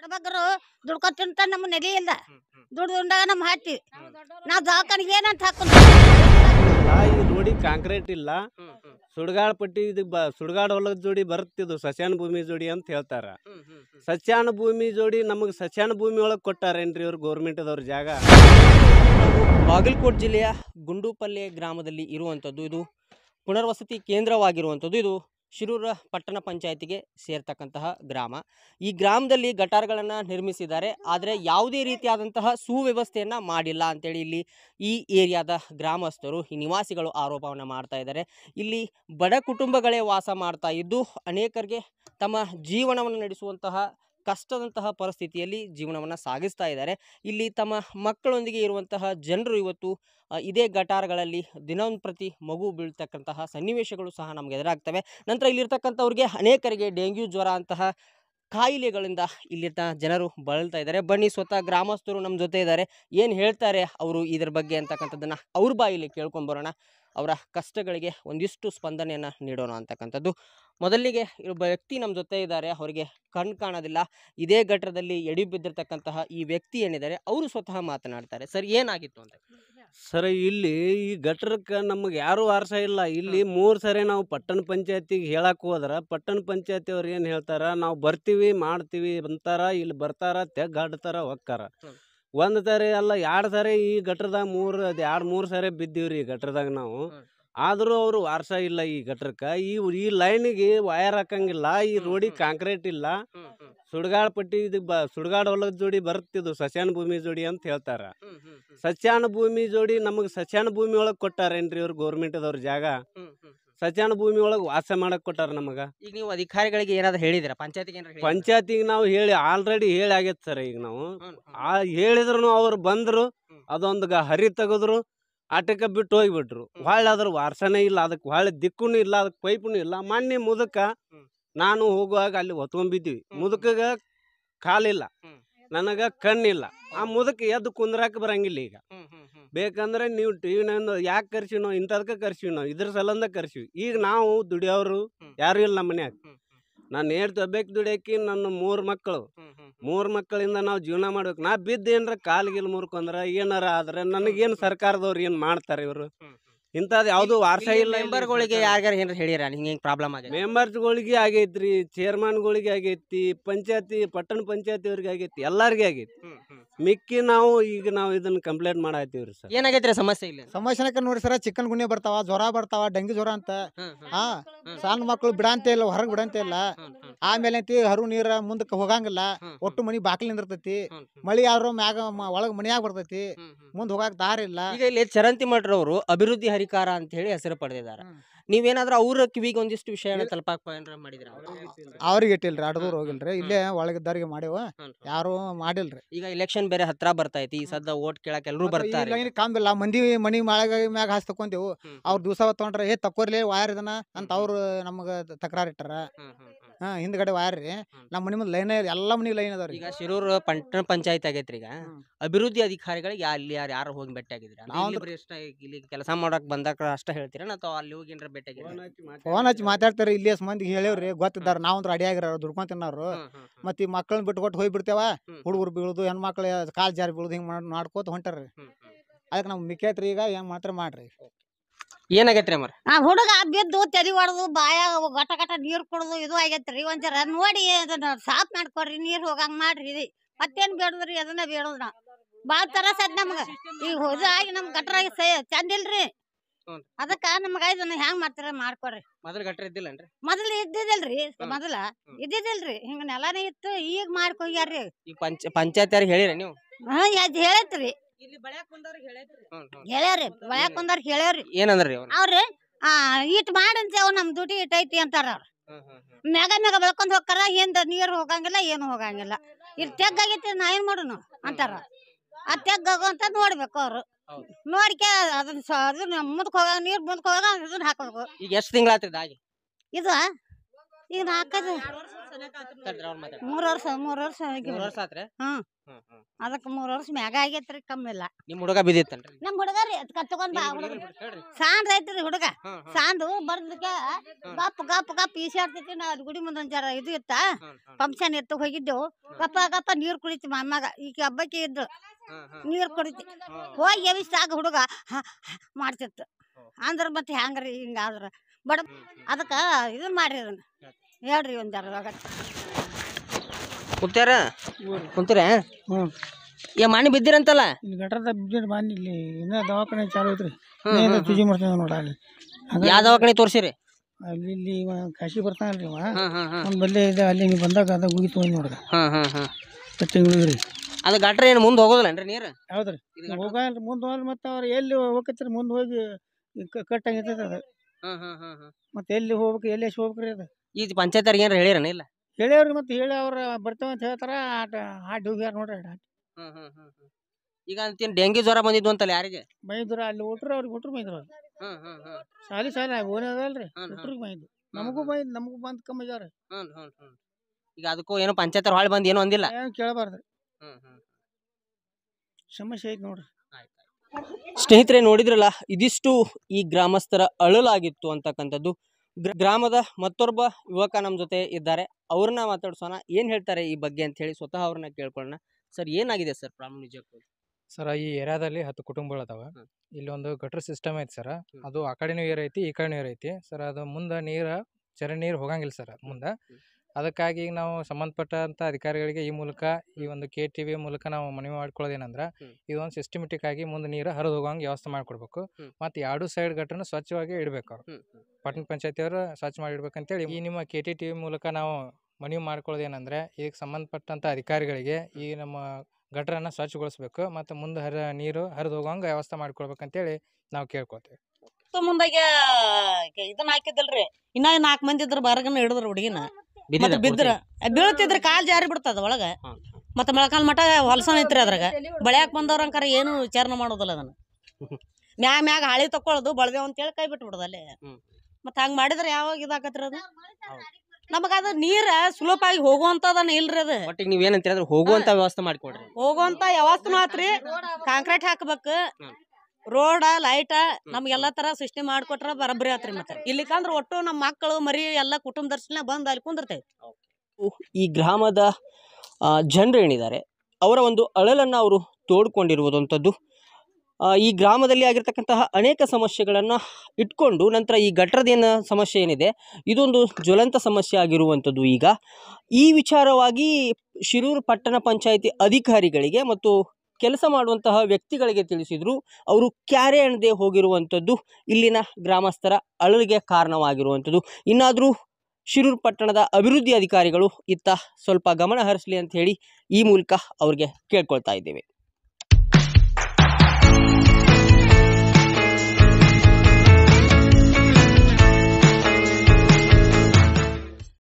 ಬಡಬಗ್ಗರು ದುಡ್ಕೊಂಡ್ ತಿಂತ ನಮ್ಮ ನೆಲೆ ಇಲ್ಲ ದುಡ್ಡು ಉಂಡಾಗ ನಮ್ಮ ಹಾಕ್ತಿ ನಾವು ದವಾಖಾನಿಗೆ ಏನಂತ ಹಾಕೊಂಡು ಈ ರೋಡಿ ಕಾಂಕ್ರೀಟ್ ಇಲ್ಲ. ಸುಡ್ಗಾಡ್ ಪಟ್ಟಿ ಇದು ಬ ಸುಡ್ಗಾಡ್ ಹೊಲದ ಜೋಡಿ ಬರುತ್ತಿದ್ದು ಸಸ್ಯಾನ ಭೂಮಿ ಜೋಡಿ ಅಂತ ಹೇಳ್ತಾರ. ಸಸ್ಯಾನ ಭೂಮಿ ಜೋಡಿ ನಮಗೆ ಸಸ್ಯಾನ ಭೂಮಿ ಒಳಗೆ ಕೊಟ್ಟಾರೇನ್ರಿ ಇವ್ರು ಗೌರ್ಮೆಂಟ್ದವ್ರ ಜಾಗ? ಬಾಗಲಕೋಟೆ ಜಿಲ್ಲೆಯ ಗುಂಡೂಪಲ್ಲೆ ಗ್ರಾಮದಲ್ಲಿ ಇರುವಂಥದ್ದು ಇದು. ಪುನರ್ವಸತಿ ಕೇಂದ್ರವಾಗಿರುವಂಥದ್ದು ಇದು. ಶಿರೂರ ಪಟ್ಟಣ ಪಂಚಾಯತಿಗೆ ಸೇರ್ತಕ್ಕಂತಹ ಗ್ರಾಮ. ಈ ಗ್ರಾಮದಲ್ಲಿ ಗಟಾರ್ಗಳನ್ನು ನಿರ್ಮಿಸಿದ್ದಾರೆ. ಆದರೆ ಯಾವುದೇ ರೀತಿಯಾದಂತಹ ಸುವ್ಯವಸ್ಥೆಯನ್ನು ಮಾಡಿಲ್ಲ ಅಂತೇಳಿ ಇಲ್ಲಿ ಈ ಏರಿಯಾದ ಗ್ರಾಮಸ್ಥರು, ಈ ನಿವಾಸಿಗಳು ಆರೋಪವನ್ನು ಮಾಡ್ತಾ ಇದ್ದಾರೆ. ಇಲ್ಲಿ ಬಡ ಕುಟುಂಬಗಳೇ ವಾಸ ಮಾಡ್ತಾ ಇದ್ದು, ಅನೇಕರಿಗೆ ತಮ್ಮ ಜೀವನವನ್ನು ನಡೆಸುವಂತಹ ಕಷ್ಟದಂತಹ ಪರಿಸ್ಥಿತಿಯಲ್ಲಿ ಜೀವನವನ್ನು ಸಾಗಿಸ್ತಾ ಇದ್ದಾರೆ. ಇಲ್ಲಿ ತಮ್ಮ ಮಕ್ಕಳೊಂದಿಗೆ ಇರುವಂತಹ ಜನರು ಇವತ್ತು ಇದೇ ಗಟಾರಗಳಲ್ಲಿ ದಿನಂಪ್ರತಿ ಮಗು ಬೀಳ್ತಕ್ಕಂತಹ ಸನ್ನಿವೇಶಗಳು ಸಹ ನಮಗೆ ಎದುರಾಗ್ತವೆ. ನಂತರ ಇಲ್ಲಿರ್ತಕ್ಕಂಥವ್ರಿಗೆ ಅನೇಕರಿಗೆ ಡೆಂಗ್ಯೂ ಜ್ವರ ಅಂತಹ ಕಾಯಿಲೆಗಳಿಂದ ಇಲ್ಲಿನ ಜನರು ಬಳಲ್ತಾ ಇದ್ದಾರೆ. ಬನ್ನಿ, ಸ್ವತಃ ಗ್ರಾಮಸ್ಥರು ನಮ್ಮ ಜೊತೆ ಇದ್ದಾರೆ. ಏನು ಹೇಳ್ತಾರೆ ಅವರು ಇದ್ರ ಬಗ್ಗೆ ಅಂತಕ್ಕಂಥದ್ದನ್ನು ಅವ್ರ ಬಾಯಲ್ಲಿ ಕೇಳ್ಕೊಂಬರೋಣ ಅವರ ಕಷ್ಟಗಳಿಗೆ ಒಂದಿಷ್ಟು ಸ್ಪಂದನೆಯನ್ನು ನೀಡೋಣ ಅಂತಕ್ಕಂಥದ್ದು. ಮೊದಲಿಗೆ ಒಬ್ಬ ವ್ಯಕ್ತಿ ನಮ್ಮ ಜೊತೆ ಇದ್ದಾರೆ ಅವರಿಗೆ ಕಣ್ ಕಾಣೋದಿಲ್ಲ. ಇದೇ ಘಟ್ಟದಲ್ಲಿ ಎಡಿ ಬಿದ್ದಿರ್ತಕ್ಕಂತಹ ಈ ವ್ಯಕ್ತಿ ಏನಿದ್ದಾರೆ ಅವರು ಸ್ವತಃ ಮಾತನಾಡ್ತಾರೆ. ಸರ್ ಏನಾಗಿತ್ತು ಅಂತ ಸರ್ ಇಲ್ಲಿ ಈ ಗಟ್ರಕ್ಕೆ ನಮಗೆ ಯಾರೂ ವಾರಸ ಇಲ್ಲ. ಇಲ್ಲಿ ಮೂರು ಸರಿ ನಾವು ಪಟ್ಟಣ ಪಂಚಾಯತಿಗೆ ಹೇಳಕ್ಕೆ ಹೋದ್ರೆ ಪಟ್ಟಣ ಪಂಚಾಯತಿ ಅವ್ರು ಏನು ಹೇಳ್ತಾರೆ ನಾವು ಬರ್ತೀವಿ ಮಾಡ್ತೀವಿ ಅಂತಾರ ಇಲ್ಲಿ ಬರ್ತಾರ ತೆಗ್ಗಾಡ್ತಾರೆ ಹೊಕ್ಕಾರ. ಒಂದು ಸರಿ ಅಲ್ಲ ಎರಡು ಸರಿ ಈ ಗಟ್ರದಾಗ ಮೂರು ಅದು ಎರಡು ಮೂರು ಸರಿ ಬಿದ್ದೀವ್ರಿ ಈ ಗಟ್ರದಾಗ ನಾವು. ಆದರೂ ಅವರು ವಾರಸ ಇಲ್ಲ ಈ ಗಟ್ರಕ್ಕೆ. ಈ ಈ ಲೈನಿಗೆ ವಯರ್ ಹಾಕಂಗಿಲ್ಲ ಈ ರೋಡಿಗೆ ಕಾಂಕ್ರೀಟ್ ಇಲ್ಲ. ಸುಡ್ಗಾಡ್ ಪಟ್ಟಿ ಇದು ಬ ಸುಡ್ಗಾಡ್ ಹೊಲದ ಜೋಡಿ ಬರುತ್ತಿದ್ದು ಸಸ್ಯಾನ ಭೂಮಿ ಜೋಡಿ ಅಂತ ಹೇಳ್ತಾರ. ಸಸ್ಯಾನ ಭೂಮಿ ಜೋಡಿ ನಮಗೆ ಸಸ್ಯಾನ ಭೂಮಿ ಒಳಗೆ ಕೊಟ್ಟಾರೇನ್ರಿ ಇವ್ರು ಗೌರ್ಮೆಂಟ್ದವ್ರ ಜಾಗ? ಸಸ್ಯಾನ ಭೂಮಿ ಒಳಗೆ ವಾಸ ಮಾಡಕ್ ಕೊಟ್ಟಾರ ನಮಗ ಈಗ ನೀವು ಅಧಿಕಾರಿಗಳಿಗೆ ಏನಾದ್ರು ಹೇಳಿದ್ರ ಪಂಚಾಯತಿಗೆ ಹೇಳಿದ್ದೀರಾ? ಪಂಚಾಯತಿಗೆ ನಾವು ಹೇಳಿ ಆಲ್ರೆಡಿ ಹೇಳಿ ಆಗೈತೆ ಸರ್ ಈಗ ನಾವು. ಆ ಹೇಳಿದ್ರು ಅವ್ರು ಬಂದ್ರು ಅದೊಂದು ಗ ಹರಿ ತೆಗೆದ್ರು ಆಟಕ್ಕೆ ಬಿಟ್ಟು ಹೋಗ್ಬಿಟ್ರು ಹೊಳ್ಳೆ ಅದ್ರ ವಾರ್ಸನೇ ಇಲ್ಲ ಅದಕ್ಕೆ ಹೊಳ್ಳಿ ದಿಕ್ಕೂ ಇಲ್ಲ ಅದಕ್ಕೆ ಪೈಪೂ ಇಲ್ಲ ಮೊನ್ನೆ ಮುದಕ ಹ್ಮ್. ನಾನು ಹೋಗುವಾಗ ಅಲ್ಲಿ ಹೊತ್ಕೊಂಡ್ಬಿದ್ವಿ ಹ್ಮ್. ಮುದಕಗ ಕಾಲಿಲ್ಲ ಹ್ಮ್. ನನಗ ಕಣ್ಣಿಲ್ಲ ಆ ಮುದಕ ಎದ್ದು ಕುಂದ್ರಾಕ ಬರಂಗಿಲ್ಲ ಈಗ. ಬೇಕಂದ್ರೆ ನೀವು ಟಿವಿನಿಂದ ಯಾಕೆ ಕರ್ಸಿವಿ ನಾವು ಇಂಥದಕ್ಕೆ ಕರ್ಸಿವಿ ನಾವು ಇದ್ರ ಸಲಂದ ಕರ್ಸಿವಿ. ಈಗ ನಾವು ದುಡಿಯೋರು ಯಾರು ಇಲ್ಲ ನಮ್ಮ ಮನ್ಯಾಗ. ನಾನು ಏರ್ ಬೇಕು ದುಡಿಯಕ್ಕೆ ನನ್ನ ಮೂರು ಮಕ್ಕಳು. ಮೂರು ಮಕ್ಕಳಿಂದ ನಾವು ಜೀವನ ಮಾಡ್ಬೇಕು. ನಾ ಬಿದ್ದು ಏನಾರ ಕಾಲ್ಗಿಲ್ ಮುರ್ಕೊಂಡ್ರ ಏನಾರ ಆದ್ರೆ ನನಗೇನು ಸರ್ಕಾರದವ್ರು ಏನು ಮಾಡ್ತಾರೆ ಇವರು. ಇಂಥದ್ದು ಯಾವುದು ವಾರ್ಸ ಇಲ್ಲಿ ಮೆಂಬರ್ಗಳಿಗೆ ಯಾರ್ಯಾರು ಏನಾರ ಹೇಳಿರ ಹಿಂಗೆ ಹಿಂಗೆ ಪ್ರಾಬ್ಲಮ್ ಆಗಿದೆ ಮೆಂಬರ್ಸ್ಗಳಿಗೆ ಆಗೈತ್ರಿ ಚೇರ್ಮನ್ಗಳಿಗೆ ಆಗೈತಿ ಪಂಚಾಯತಿ ಪಟ್ಟಣ ಪಂಚಾಯತಿ ಅವ್ರಿಗೆ ಆಗೈತಿ ಎಲ್ಲರಿಗೆ ಆಗೈತಿ. ಮಿಕ್ಕಿ ನಾವು ಈಗ ನಾವು ಇದನ್ನ ಕಂಪ್ಲೇಂಟ್ ಮಾಡತ್ತೀವ್ರಿ ಸರ್. ಏನಾಗೈತ್ರಿ ಸಮಸ್ಯೆ ಇಲ್ಲ? ಸಮಸ್ಯೆನಕ ನೋಡಿ ಸರ ಚಿಕನ್ ಗುಣಿ ಬರ್ತಾವ ಜ್ವರ ಬರ್ತಾವ ಡೆಂಗಿ ಜ್ವರ ಅಂತ. ಹಾ ಸಣ್ಣ ಮಕ್ಳು ಬಿಡಂತ ಇಲ್ಲ ಹೊರಗೆ ಬಿಡಂತ ಇಲ್ಲ. ಆಮೇಲೆ ಅಂತಿ ಹರು ನೀರ ಮುಂದಕ್ಕೆ ಹೋಗಂಗಿಲ್ಲ ಒಟ್ಟು ಮನಿ ಬಾಕಲಿ ನಿಂದಿರ್ತೈತಿ. ಮಳಿ ಆದ್ರೂ ಮ್ಯಾಗ ಮ- ಒಳಗ್ ಮನಿಯಾಗ ಬರ್ತೈತಿ. ಮುಂದೆ ಹೋಗಾಕ ದಾರಿ ಇಲ್ಲ ಈಗ ಇಲ್ಲಿ ಚರಂತಿ ಮಠರವರು ಅಭಿವೃದ್ಧಿ ಹರಿಕಾರ ಅಂತ ಹೇಳಿ ಹೆಸರು ಪಡೆದಿದ್ದಾರೆ. ನೀವೇನಾದ್ರೂ ಅವ್ರ ಕಿವಿಗೆ ಒಂದಿಷ್ಟು ವಿಷಯ ತಲುಪಾಕ ಏನಾರ ಮಾಡಿದ್ರ ಅವ್ರಿಗೆ ಇಟ್ಟಿಲ್ರಿ ಅಡದೂರ್ ಹೋಗಿಲ್ರಿ. ಇಲ್ಲೇ ಒಳಗಿದ್ದವ್ರಿಗೆ ಮಾಡೇವ. ಯಾರು ಮಾಡಿಲ್ರಿ. ಈಗ ಇಲೆಕ್ಷನ್ ಬೇರೆ ಹತ್ರ ಬರ್ತೈತಿ ಈ ಸದ್ದ ಓಟ್ ಕೇಳಕ್ ಎಲ್ರು ಬರ್ತಾರೆ ಲೈನ್ ಕಾಂಬಿಲ್ಲ ಮಂದಿ ಮನಿ ಮಾಳಗ ಮ್ಯಾಗ ಹಾಸ್ ತಕೊಂಡೆವು ಹ್ಮ್, ಅವ್ರ ದಿವಸ ತಗೊಂಡ್ರ ಏ ತಕೋರ್ಲಿ ವಾಯರ್ ಇದನ್ನ ಅಂತ ಅವ್ರು ನಮಗ ತಕರಾರ್ ಇಟ್ಟಾರ. ಹಾ ಹಿಂದ್ಗಡೆ ವಾರ್ರಿ ರೀ. ನಮ್ಮ ಮನಿ ಮುಂದೆ ಲೈನ್ ಎಲ್ಲ ಮನಿ ಲೈನ್ ಅದಾವ್ರಿ ಈಗ ಶಿರೂರ್ ಪಟ್ಟಣ ಪಂಚಾಯತ್ ಆಗೈತ್ರಿ ಈಗ ಹ್ಮ್. ಅಭಿವೃದ್ಧಿ ಅಧಿಕಾರಿಗಳಿಗೆ ಅಲ್ಲಿ ಯಾರು ಯಾರು ಹೋಗಿ ಭೇಟಿ ಆಗಿದ್ರಿ ಇಲ್ಲಿ ಕೆಲಸ ಮಾಡಕ್ ಬಂದಾಗ ಅಷ್ಟ ಹೇಳ್ತೀರಾ? ಅಥವಾ ಅಲ್ಲಿ ಹೋಗಿ ಏನಾರ ಭೇಟಿ ಆಗಿದ್ರ ಫೋನ್ ಹಚ್ಚಿ ಮಾತಾಡ್ತಾರೆ ಇಲ್ಲಿ ಮಂದಿಗೆ ಹೇಳಿವ್ರಿ ಗೊತ್ತಿದ್ದಾರ ನಾವಂದ್ರ ಅಡಿಯಾಗಿರ ದುಡ್ಕೊಂಡ್ ತಿನ್ನೋರು. ಮತ್ತೆ ಈ ಮಕ್ಕಳನ್ನ ಬಿಟ್ಟು ಕೊಟ್ಟು ಹೋಗಿ ಬಿಡ್ತೇವ? ಹುಡುಗರು ಬೀಳುದು ಹೆಣ್ಮಕ್ಳು ಕಾಲ್ ಜಾರಿ ಬೀಳುದು ಹಿಂಗ್ ಮಾಡ್ ಮಾಡ್ಕೋತ ಹೊಂಟಾರ್ರಿ ಅದಕ್ಕೆ ನಮ್ಗೆ ಮಿಕ್ಕೈತ್ರಿ ಈಗ ಏನ್ ಮಾತ್ರ ಮಾಡ್ರಿ. ಏನಾಗೈತ್ರಿ ಅಮ್ಮ ಆ ಹುಡುಗ ಬಿದ್ದು ತೆರಿ ಹೊಡೆದು ಬಾಯಾಗ ಗಟ ಗಟ ನೀರ್ ಕುಡ್ದು ಇದು ಆಗೈತ್ರಿ. ಒಂಚರ ನೋಡಿ ಅದನ್ನ ಸಾಫ್ ಮಾಡ್ಕೊಡ್ರಿ ನೀರ್ ಹೋಗಂಗ್ ಮಾಡ್ರಿ. ಮತ್ತೇನ್ ಬೇಡದ್ರಿ ಅದನ್ನ ಬೇಡದ್ ನಾವ್ ಬಾಳ ತರ ಅದ್ ನಮ್ಗ. ಈಗ ಇದು ಆಗಿ ನಮ್ ಗಟ್ರಾಗಿ ಚಂದ ಇಲ್ರಿ. ಹ್ಞೂ. ಅದಕ್ಕ ನಮ್ಗ ಇದನ್ನ ಹೆಂಗ್ ಮಾಡ್ತಾರ ಮಾಡ್ಕೊಡ್ರಿ. ಮೊದಲು ಗಟ್ರ ಇದ್ದಿಲ್ಲನ್ರಿ? ಮೊದಲ ಇದ್ದಿದಿಲ್ರಿ ಮೊದಲ. ಇದ್ದಿದಿಲ್ರಿ ಹಿಂಗ ನೆಲನೇ ಇತ್ತು ಈಗ ಮಾಡ್ಕೊಗ್ಯಾರ್ರಿ ಈಗ ಪಂಚ ಪಂಚಾಯತ್ ಹೇಳಿರ ನೀವು? ಹಾ ಅದ್ ಹೇಳೈತ್ರಿ. ಹೇಳ್ಯಾರಿ ಬಳಯಾಕ್ ಬಂದವ್ರ ಹೇಳ್ಯಾರಿ ಏನಂದ್ರಿ ಅವ್ರು? ಅವ್ರಿ ಆ ಇಟ್ ಮಾಡಂತೇವ್ ನಮ್ ದುಡಿ ಇಟ್ ಐತಿ ಅಂತಾರ ಅವ್ರ. ಮ್ಯಾಗ ಮ್ಯಾಗ ಬೆಳ್ಕೊಂಡ್ ಹೋಗ್ತಾರ ಹಿಂದ ನೀರ್ ಹೋಗಂಗಿಲ್ಲ ಏನು ಹೋಗಂಗಿಲ್ಲ. ಇಲ್ಲಿ ತೆಗ್ಗಾಗೈತಿ ನಾ ಏನ್ ಮಾಡೋನು ಅಂತಾರ ಆ ಅಂತ ನೋಡ್ಬೇಕು ಅವ್ರು. ನೋಡಿಕೆ ಅದನ್ನ ಸ- ಅದನ್ನ ಮುಂದಕ್ಕೆ ಹೋಗ ನೀರ್ ಮುಂದಕ್ಕೆ ಹೋಗ ಇದನ್ನ ಹಾಕೋಬೇಕು ಈಗ ಎಷ್ಟ್ ತಿಂಗಳಾತ್ರಿ ಆಗಿ ಇದು ಈಗ ಮಾತಾಡ್ರಿ. ಮೂರ್ ವರ್ಷ ಮೂರ್ ವರ್ಷ ಮೂರ್ ಆಗಿವ್ರಿ ವರ್ಷ ಆತ್ರಿ? ಹ್ಮ್. ಅದಕ್ಕೆ ಮೂರ್ ವರ್ಷ ಮ್ಯಾಗ ಆಗೈತ್ರಿ ಕಮ್ಮಿ ಇಲ್ಲ. ನಿಮ್ ಹುಡುಗ ಬಿದ್ದಿತ್ತನ್ರಿ? ನಮ್ ಹುಡುಗರಿ ಕತ್ಕೊಂಡ್ ಬಾ ಹುಡುಗ. ಸಾಂದ್ ಐತ್ರಿ ಹುಡುಗ. ಸಾಂದು ಬರ್ದಕ್ಕೆ ಗಪ್ ಗಪ್ ಗಪ್ ಆಡ್ತಿತ್ತು ನಾ ಅದ್ ಗುಡಿ ಮುಂದೊಂದ್ ಜರ ಇದು ಇತ್ತ ಫಂಕ್ಷನ್ ಇತ್ತು ಹೋಗಿದ್ದೆವು. ಗಪ್ಪ ಗಪ್ಪ ನೀರ್ ಕುಡಿತಿ ಅಮ್ಮಗ. ಈಗ ಹಬ್ಬಕ್ಕೆ ಇದ್ದು ನೀರ್ ಕುಡಿತಿ. ಹೋಗಿ ಹೋಗಿ ಎವಿಸ್ತಾಗ ಹುಡುಗ ಮಾಡ್ತಿತ್ತು. ಅಂದ್ರ ಮತ್ತೆ ಹೆಂಗ್ರಿ ಹಿಂಗಾದ್ರ? ಬಡ ಅದಕ್ಕೆ ಇದು ಅದಕ್ಕ ಇದನ್ ಮಾಡ್ರಿ ಅದನ್ನ. ಹೇಳ್ರಿ ಒಂದು ಜರ ಕುಂತಾರ ಕುಂತ್ಯಾರ? ಕುಂತೀರ ಹ್ಞೂ ಏ ಮಣ್ಣು ಬಿದ್ದಿರಂತಲ್ಲ? ಇಲ್ಲಿ ಗಟ್ರದ ಬಿದ್ದಿರ ಮಣ್ಣು ಇಲ್ಲಿ ಇನ್ನ ದವಾಖಾನೆ ಚಾಲು ಐತ್ರಿ. ಹ್ಮ್. ತುಜಿ ಮಾಡ್ತೇವೆ ನೋಡ ಅಲ್ಲಿ. ಯಾವ ದವಾಖಾನೆ ತೋರ್ಸಿರಿ? ಅಲ್ಲಿ ಇಲ್ಲಿ ಇವ ಕಾಶಿ ಬರ್ತಾನಲ್ರಿ ಇವ. ಹ್ಮ್ ಬಲ್ಲೇ ಹ್ಮ್. ಒಂದು ಬಲ್ಲೆ ಇದೆ ಅಲ್ಲಿ ನೀವು ಬಂದಾಗ ಅದ ಹೋಗಿ ತೊಗೊಂಡು ನೋಡ್ದ. ಉಳಿದ್ರಿ ಅದು ಗಟ್ರ ಏನು ಮುಂದೆ ಹೋಗೋದಿಲ್ಲನ್ರಿ ನೀರು? ಹೌದ್ರಿ? ಹೋಗಲ್ರಿ ಮುಂದೆ ಹೋಗಲ್ಲ ಮತ್ತೆ ಅವ್ರು ಎಲ್ಲಿ ಹೋಗತ್ರಿ ಮುಂದೆ ಹೋಗಿ ಕಟ್ಟಾಗಿರ್ತೈತೆ ಅದು. ಮತ್ತೆ ಎಲ್ಲಿ ಹೋಗ್ಬೇಕು ಎಲ್ಲಿ ಎಷ್ಟು ಹೋಗ್ಬೇಕ್ರಿ ಅದು? ಈ ಪಂಚಾಯತ್ರಿಗೆ ಏನಾರ ಹೇಳಿರನ ಇಲ್ಲ? ಹೇಳ್ಯಾವ್ರಿ ಮತ್ತೆ ಹೇಳಿ ಅವ್ರ ಬರ್ತಾವ ಅಂತ ಹೇಳ್ತಾರ ಆಟ ಆಟ ಹೋಗ್ಯಾರ ನೋಡ್ರಿ ಆಟ. ಹ್ಮ್ ಹ್ಮ್ ಹ್ಮ್ ಹ್ಮ್. ಈಗ ಅಂತೀನ್ ಡೆಂಗಿ ಜ್ವರ ಬಂದಿದ್ವು ಅಂತಲ್ಲ ಯಾರಿಗೆ? ಮೈದ್ರ ಅಲ್ಲಿ ಹುಟ್ರು ಅವ್ರಿಗೆ ಹುಟ್ರು ಬೈದ್ರು ಅವ್ರು ಹ್ಮ್ ಹ್ಮ್ ಹ್ಮ್. ಸಾಲಿ ಸಾಲಿ ಓನದಲ್ರಿ ಅದಲ್ರಿ ಹ್ಮ್, ಹ್ಮ್. ನಮಗೂ ಬೈದ್ ನಮಗೂ ಬಂದ್ ಕಮ್ಮಿ ಆಗ್ಯಾರ ಹ್ಮ್ ಹ್ಮ್ ಹ್ಮ್. ಈಗ ಅದಕ್ಕೂ ಏನೋ ಪಂಚಾಯತ್ ಹಾಳು ಬಂದ್ ಏನೋ ಅಂದಿಲ್ಲ? ಏನು ಕೇಳಬಾರ್ದ್ರಿ. ಹ್ಮ್ ಹ್ಮ್. ಸಮಸ್ಯೆ ಐತಿ ನೋಡ್ರಿ. ಸ್ನೇಹಿತರೆ ನೋಡಿದ್ರಲ್ಲ ಇದಿಷ್ಟು ಈ ಗ್ರಾಮಸ್ಥರ ಅಳಲಾಗಿತ್ತು ಅಂತಕ್ಕಂಥದ್ದು. ಗ್ರ- ಗ್ರಾಮದ ಮತ್ತೊಬ್ಬ ಯುವಕ ನಮ್ಮ ಜೊತೆ ಇದ್ದಾರೆ. ಅವ್ರನ್ನ ಮಾತಾಡ್ಸೋಣ. ಏನು ಹೇಳ್ತಾರೆ ಈ ಬಗ್ಗೆ ಅಂತ ಹೇಳಿ ಸ್ವತಃ ಅವ್ರನ್ನ ಕೇಳ್ಕೊಳ್ಳೋಣ. ಸರ್ ಏನಾಗಿದೆ ಸರ್ ಪ್ರಾಬ್ಲಮ್ ನಿಜಕ್ಕೂ? ಸರ್ ಈ ಏರಿಯಾದಲ್ಲಿ ಹತ್ತು ಕುಟುಂಬಗಳು ಅದಾವ. ಹ್ಮ್. ಇಲ್ಲಿ ಒಂದು ಗಟ್ರ ಸಿಸ್ಟಮ್ ಐತಿ ಸರ್. ಅದು ಆ ಕಡೆ ಏರ್ ಐತಿ ಈ ಕಡೆ ನೀರು ಐತಿ. ಸರ್ ಅದು ಮುಂದೆ ನೀರು ಚರ ನೀರು ಹೋಗಂಗಿಲ್ಲ ಸರ್ ಮುಂದೆ. ಅದಕ್ಕಾಗಿ ಈಗ ನಾವು ಸಂಬಂಧಪಟ್ಟಂತ ಅಧಿಕಾರಿಗಳಿಗೆ ಈ ಮೂಲಕ ಈ ಒಂದು ಕೆ ಟಿ ವಿ ಮೂಲಕ ನಾವು ಮನವಿ ಮಾಡ್ಕೊಳ್ಳೋದೇನಂದ್ರ ಹ್ಮ್. ಇದೊಂದು ಸಿಸ್ಟಮೆಟಿಕ್ ಆಗಿ ಮುಂದೆ ನೀರು ಹರಿದು ಹೋಗಂಗೆ ವ್ಯವಸ್ಥೆ ಮಾಡ್ಕೊಡ್ಬೇಕು. ಹ್ಮ್. ಮತ್ತು ಎರಡು ಸೈಡ್ ಗಟ್ರನ ಸ್ವಚ್ಛವಾಗಿ ಇಡಬೇಕು ಅವ್ರು. ಹ್ಮ್ ಹ್ಮ್. ಪಟ್ಟಣ ಪಂಚಾಯತಿಯವರು ಸ್ವಚ್ಛ ಮಾಡಿ ಇಡ್ಬೇಕಂತೇಳಿ ಈ ನಿಮ್ಮ ಕೆ ಟಿ ಟಿ ವಿ ಮೂಲಕ ನಾವು ಮನವಿ ಮಾಡ್ಕೊಳ್ಳೋದೇನಂದ್ರೆ ಇದಕ್ಕೆ ಸಂಬಂಧಪಟ್ಟಂತ ಅಧಿಕಾರಿಗಳಿಗೆ ಈ ನಮ್ಮ ಗಟ್ರನ್ನ ಸ್ವಚ್ಛಗೊಳಿಸ್ಬೇಕು ಮತ್ತು ಮುಂದೆ ಹರ ನೀರು ಹರಿದು ಹೋಗಂಗೆ ವ್ಯವಸ್ಥೆ ಮಾಡ್ಕೊಳ್ಬೇಕಂತೇಳಿ ನಾವು ಕೇಳ್ಕೊತೀವಿ ಮುಂದಾಗ ಇದನ್ನ ಹಾಕಿದ್ದಲ್ರಿ? ಇನ್ನ ನಾಲ್ಕು ಮಂದಿ ಇದ್ರ ಬರಗನ ಹಿಡಿದ್ರ ಹುಡುಗಿನ? ಮತ್ತೆ ಬಿದ್ರ ಬೀಳ್ತಿದ್ರ ಕಾಲ್ ಜಾರಿ ಬಿಡ್ತದ ಒಳಗ. ಮತ್ತೆ ಮೊಳಕಾಲ್ ಮಠ ಹೊಲಸನ ಐತ್ರಿ ಅದ್ರಾಗ. ಬಳ್ಯಾಕ್ ಬಂದವ್ರ ಅಂಕಾರ ಏನು ವಿಚಾರಣೆ ಮಾಡೋದಿಲ್ಲ ಅದನ್ನ. ಮ್ಯಾಗ ಮ್ಯಾಗ ಹಾಳಿ ತಕೊಳ್ಳೋದು ಬಳದೇವ್ ಅಂತೇಳಿ ಕೈ ಬಿಟ್ಟು ಬಿಡುದಲ್ಲ ಅಲ್ಲೇ. ಮತ್ತ ಹಂಗ ಮಾಡಿದ್ರ ಯಾವಾಗ ಇದಾಕತ್ರಿ ಅದು. ನಮಗ ಅದ ನೀರ ಸುಲಭಾಗಿ ಹೋಗುವಂತದನ್ನ ಇಲ್ರಿ ಅದು. ಒಟ್ಟಿಗೆ ನೀವ್ ಏನಂತೀರ ಅಂದ್ರೆ ಹೋಗುವಂತ ವ್ಯವಸ್ಥೆ ಮಾಡ್ಕೊಡ್ರಿ. ಹೋಗುವಂತ ವ್ಯವಸ್ಥೆ ಆತ್ರಿ ಕಾಂಕ್ರೀಟ್ ಹಾಕ್ಬೇಕು. ರೋಡ ಲೈಟ ನಮ್ಗೆಲ್ಲ ತರ ಸೃಷ್ಟಿ ಮಾಡ್ಕೊಟ್ರ ಬರಬ್ರಿ ಆತ್ರಿ ಮತ್ತೆ. ಇಲ್ಲಿಕಂದ್ರ ಒಟ್ಟು ನಮ್ಮ ಮಕ್ಕಳು ಮರಿ ಎಲ್ಲ ಕುಟುಂಬ ದರ್ಶನ ಬಂದ್ ಅಲ್ಲಿ ಕುಂದಿರ್ತೇವೆ. ಈ ಗ್ರಾಮದ ಜನರು ಏನಿದ್ದಾರೆ ಅವರ ಒಂದು ಅಳಲನ್ನು ಅವರು ತೋಡ್ಕೊಂಡಿರುವುದಂಥದ್ದು ಈ ಗ್ರಾಮದಲ್ಲಿ ಆಗಿರ್ತಕ್ಕಂತಹ ಅನೇಕ ಸಮಸ್ಯೆಗಳನ್ನು ಇಟ್ಕೊಂಡು ನಂತರ ಈ ಗಟ್ರದೇನ ಸಮಸ್ಯೆ ಏನಿದೆ ಇದೊಂದು ಜ್ವಲಂತ ಸಮಸ್ಯೆ ಆಗಿರುವಂಥದ್ದು ಈಗ. ಈ ವಿಚಾರವಾಗಿ ಶಿರೂರು ಪಟ್ಟಣ ಪಂಚಾಯಿತಿ ಅಧಿಕಾರಿಗಳಿಗೆ ಮತ್ತು ಕೆಲಸ ಮಾಡುವಂತಹ ವ್ಯಕ್ತಿಗಳಿಗೆ ತಿಳಿಸಿದರು, ಅವರು ಕ್ಯಾರೆ ಅಣದೆ ಹೋಗಿರುವಂಥದ್ದು ಇಲ್ಲಿನ ಗ್ರಾಮಸ್ಥರ ಅಳಲಿಗೆ ಕಾರಣವಾಗಿರುವಂಥದ್ದು. ಇನ್ನಾದರೂ ಶಿರೂರು ಪಟ್ಟಣದ ಅಭಿವೃದ್ಧಿ ಅಧಿಕಾರಿಗಳು ಇತ್ತ ಸ್ವಲ್ಪ ಗಮನ ಹರಿಸಲಿ ಅಂತ ಹೇಳಿ ಈ ಮೂಲಕ ಅವ್ರಿಗೆ ಕೇಳ್ಕೊಳ್ತಾ ಇದ್ದೇವೆ.